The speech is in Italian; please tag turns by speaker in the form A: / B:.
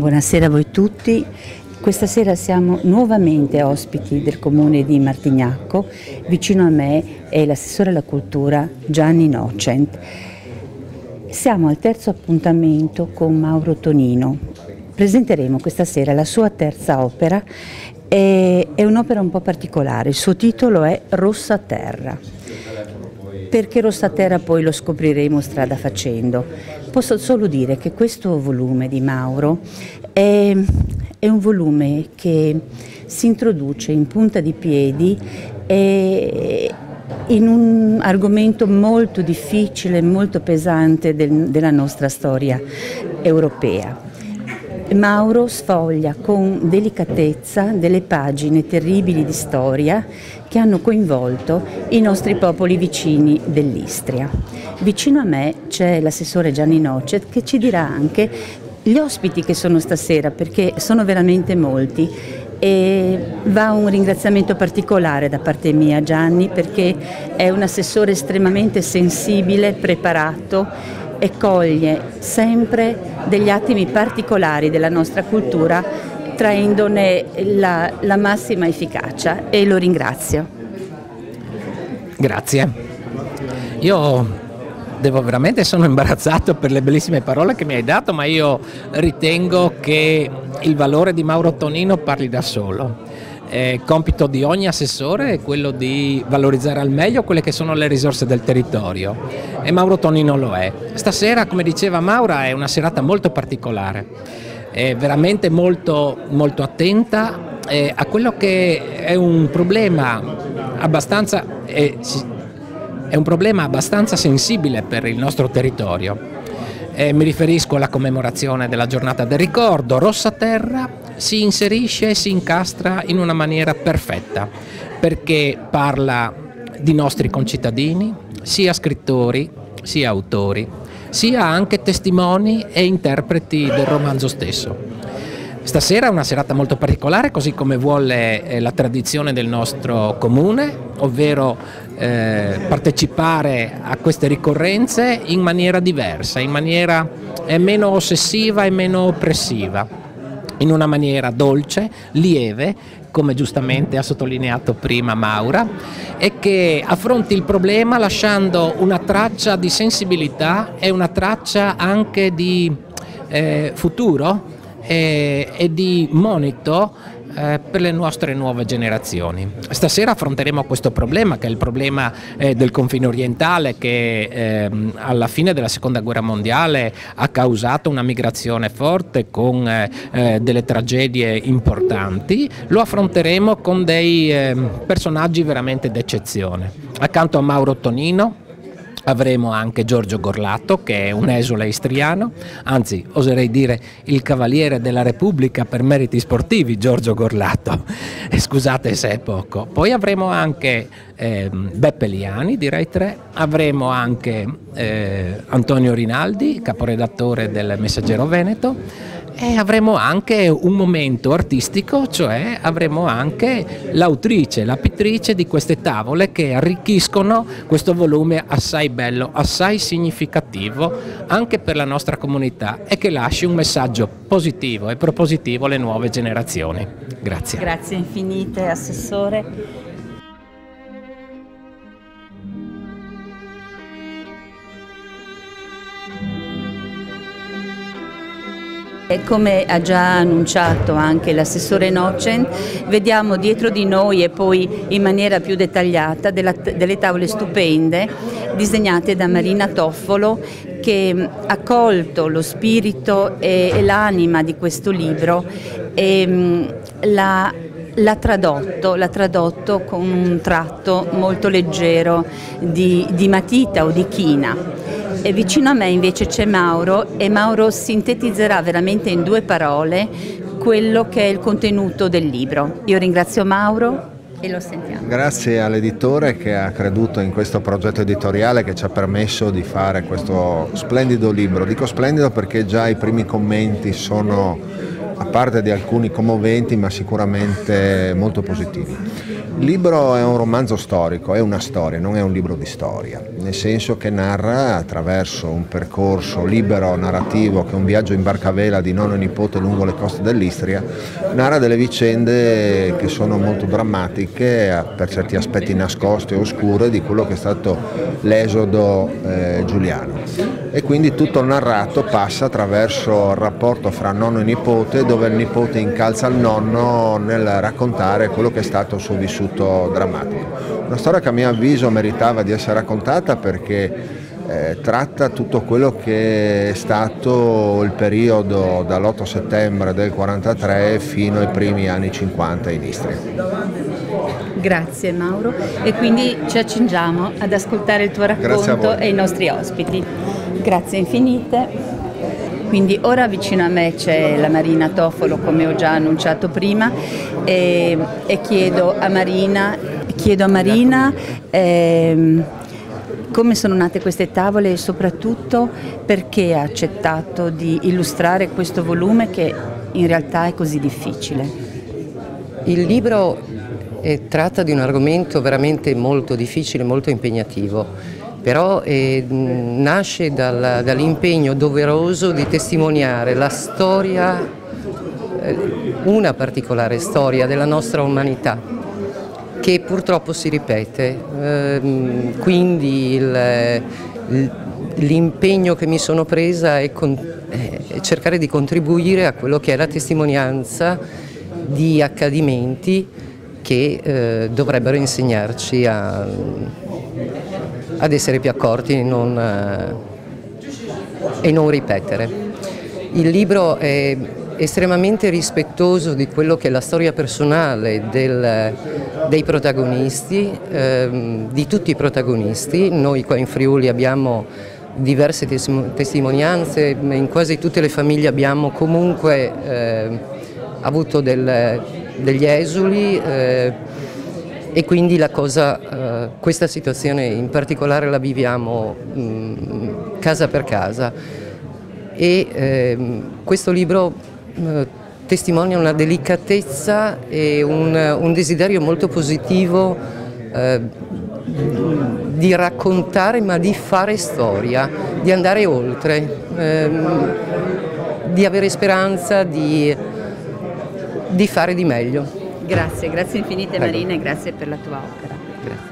A: Buonasera a voi tutti. Questa sera siamo nuovamente ospiti del comune di Martignacco. Vicino a me è l'assessore alla cultura Gianni Nocent. Siamo al terzo appuntamento con Mauro Tonino. Presenteremo questa sera la sua terza opera. È, un'opera un po' particolare. Il suo titolo è Rossa Terra. Perché Rossa Terra poi lo scopriremo strada facendo. Posso solo dire che questo volume di Mauro è, è un volume che si introduce in punta di piedi e in un argomento molto difficile, molto pesante del, della nostra storia europea. Mauro sfoglia con delicatezza delle pagine terribili di storia che hanno coinvolto i nostri popoli vicini dell'Istria. Vicino a me c'è l'assessore Gianni Nocet che ci dirà anche gli ospiti che sono stasera perché sono veramente molti e va un ringraziamento particolare da parte mia Gianni perché è un assessore estremamente sensibile, preparato e coglie sempre degli attimi particolari della nostra cultura traendone la, la massima efficacia e lo ringrazio.
B: Grazie. Io devo veramente sono imbarazzato per le bellissime parole che mi hai dato, ma io ritengo che il valore di Mauro Tonino parli da solo. Il compito di ogni assessore è quello di valorizzare al meglio quelle che sono le risorse del territorio e Mauro Tonino lo è. Stasera, come diceva Maura, è una serata molto particolare, è veramente molto, molto attenta eh, a quello che è un problema abbastanza... Eh, è un problema abbastanza sensibile per il nostro territorio. Eh, mi riferisco alla commemorazione della giornata del ricordo. Rossa Terra si inserisce e si incastra in una maniera perfetta perché parla di nostri concittadini, sia scrittori sia autori, sia anche testimoni e interpreti del romanzo stesso. Stasera è una serata molto particolare, così come vuole eh, la tradizione del nostro comune, ovvero eh, partecipare a queste ricorrenze in maniera diversa, in maniera eh, meno ossessiva e meno oppressiva, in una maniera dolce, lieve, come giustamente ha sottolineato prima Maura, e che affronti il problema lasciando una traccia di sensibilità e una traccia anche di eh, futuro e, e di monito eh, per le nostre nuove generazioni. Stasera affronteremo questo problema che è il problema eh, del confine orientale che eh, alla fine della seconda guerra mondiale ha causato una migrazione forte con eh, eh, delle tragedie importanti, lo affronteremo con dei ehm, personaggi veramente d'eccezione. Accanto a Mauro Tonino, Avremo anche Giorgio Gorlato che è un esule istriano, anzi oserei dire il cavaliere della Repubblica per meriti sportivi Giorgio Gorlato, scusate se è poco. Poi avremo anche eh, Beppe Liani, direi tre, avremo anche eh, Antonio Rinaldi, caporedattore del Messaggero Veneto, e avremo anche un momento artistico, cioè avremo anche l'autrice, la pittrice di queste tavole che arricchiscono questo volume assai bello, assai significativo anche per la nostra comunità e che lasci un messaggio positivo e propositivo alle nuove generazioni. Grazie.
A: Grazie infinite Assessore. Come ha già annunciato anche l'assessore Nocen, vediamo dietro di noi e poi in maniera più dettagliata della, delle tavole stupende disegnate da Marina Toffolo che ha colto lo spirito e, l'anima di questo libro e l'ha l'ha tradotto, l'ha tradotto con un tratto molto leggero di, di matita o di china e vicino a me invece c'è Mauro e Mauro sintetizzerà veramente in due parole quello che è il contenuto del libro. Io ringrazio Mauro e lo sentiamo.
C: Grazie all'editore che ha creduto in questo progetto editoriale che ci ha permesso di fare questo splendido libro. Dico splendido perché già i primi commenti sono, a parte di alcuni commoventi, ma sicuramente molto positivi. Il libro è un romanzo storico, è una storia, non è un libro di storia, nel senso che narra attraverso un percorso libero narrativo che è un viaggio in barcavela di nonno e nipote lungo le coste dell'Istria, narra delle vicende che sono molto drammatiche, per certi aspetti nascoste e oscure di quello che è stato l'esodo eh, giuliano. E quindi tutto il narrato passa attraverso il rapporto fra nonno e nipote, dove il nipote incalza il nonno nel raccontare quello che è stato il suo vissuto drammatico. Una storia che a mio avviso meritava di essere raccontata perché eh, tratta tutto quello che è stato il periodo dall'8 settembre del 43 fino ai primi anni 50 in Istria.
A: Grazie Mauro e quindi ci accingiamo ad ascoltare il tuo racconto e i nostri ospiti. Grazie infinite. Quindi ora vicino a me c'è la Marina Tofolo, come ho già annunciato prima, e, e chiedo a Marina, chiedo a Marina ehm, come sono nate queste tavole e soprattutto perché ha accettato di illustrare questo volume che in realtà è così difficile.
D: Il libro eh, tratta di un argomento veramente molto difficile, molto impegnativo però eh, nasce dal, dall'impegno doveroso di testimoniare la storia, eh, una particolare storia della nostra umanità che purtroppo si ripete, eh, quindi l'impegno che mi sono presa è, con, è cercare di contribuire a quello che è la testimonianza di accadimenti che eh, dovrebbero insegnarci a, ad essere più accorti non, eh, e non ripetere. Il libro è estremamente rispettoso di quello che è la storia personale del, dei protagonisti, ehm, di tutti i protagonisti. Noi qua in Friuli abbiamo diverse testimonianze, in quasi tutte le famiglie abbiamo comunque eh, avuto del, degli esuli. Eh, e quindi cosa, eh, questa situazione in particolare la viviamo mm, casa per casa e eh, questo libro eh, testimonia una delicatezza e un, un desiderio molto positivo eh, di raccontare ma di fare storia, di andare oltre, ehm, di avere speranza, di, di fare di meglio.
A: Grazie, grazie infinite Marina e grazie per la tua opera. Grazie.